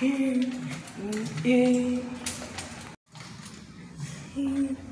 yeah, yeah.